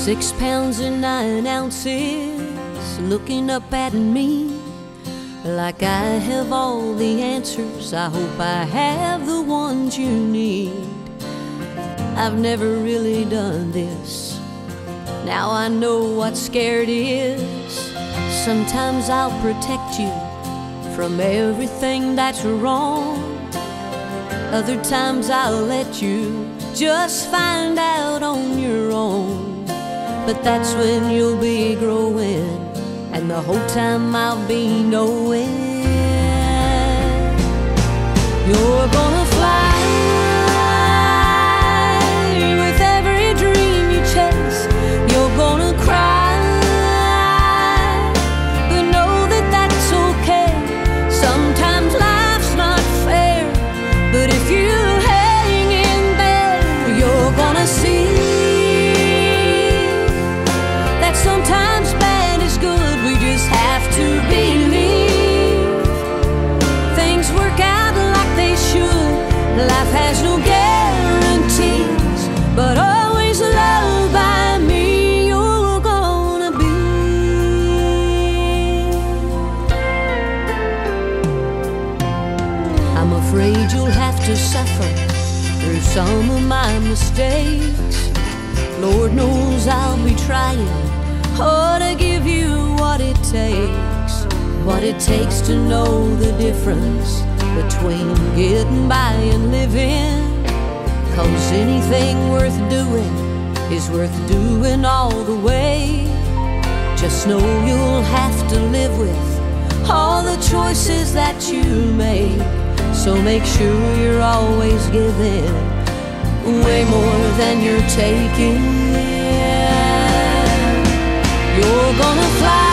Six pounds and nine ounces looking up at me like I have all the answers. I hope I have the ones you need. I've never really done this. Now I know what scared is. Sometimes I'll protect you from everything that's wrong. Other times I'll let you just find out on your own. But that's when you'll be growing, and the whole time I'll be knowing. You're Life has no guarantees, but always loved by me. You're gonna be. I'm afraid you'll have to suffer through some of my mistakes. Lord knows I'll be trying oh, What it takes to know the difference between getting by and living. Cause anything worth doing is worth doing all the way. Just know you'll have to live with all the choices that you make. So make sure you're always giving way more than you're taking. You're gonna fly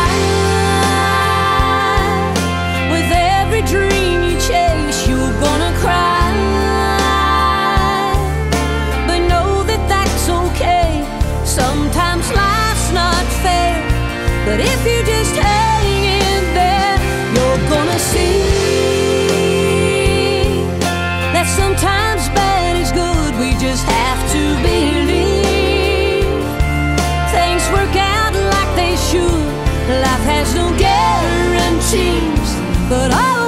guarantees, but always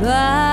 always loved by